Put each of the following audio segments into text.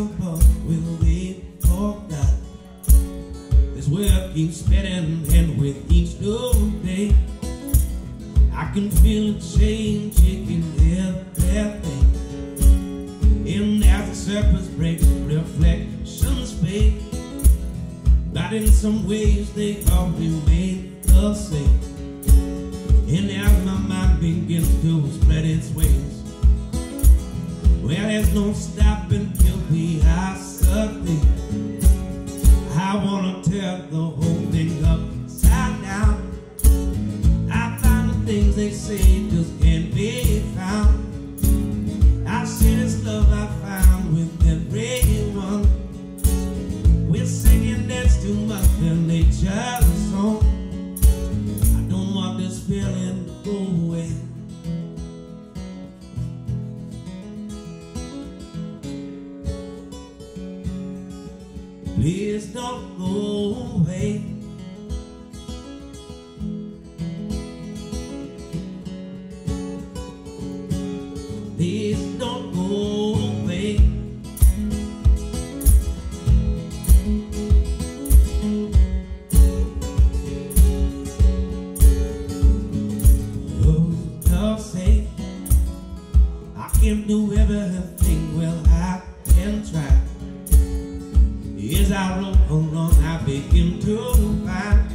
impossible will be forgot. This world keeps spinning, and with each new day, I can feel a change in everything. And as the surface breaks, reflections fade. But in some ways, they all remain the same. And as my mind begins to spread its wings, well, there's no stopping we are something. I wanna tear the whole thing upside down. I find the things they say just can't be found. I see this love I found with everyone. We're singing that's much than nature's song. I don't want this feeling to go Please don't go away. Please don't go away. Oh, don't say I can do everything. As I roll along, I begin to find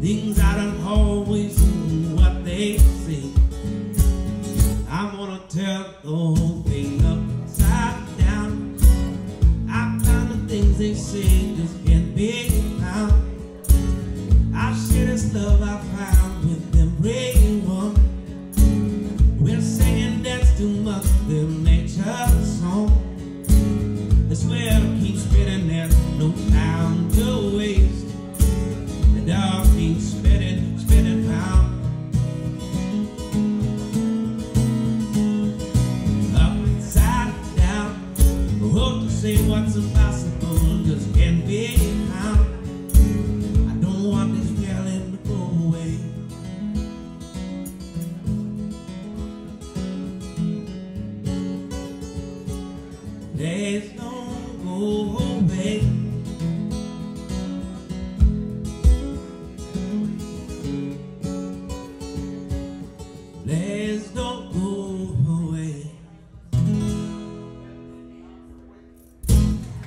things I don't always do what they say. I wanna tear the whole thing upside down. I find the things they say just can't be found. I share this love I found with everyone. We're singing that's too much than nature's song. It's where Hope to say what's impossible just can't be found. I don't want this feeling to go away. Days don't go away. Days don't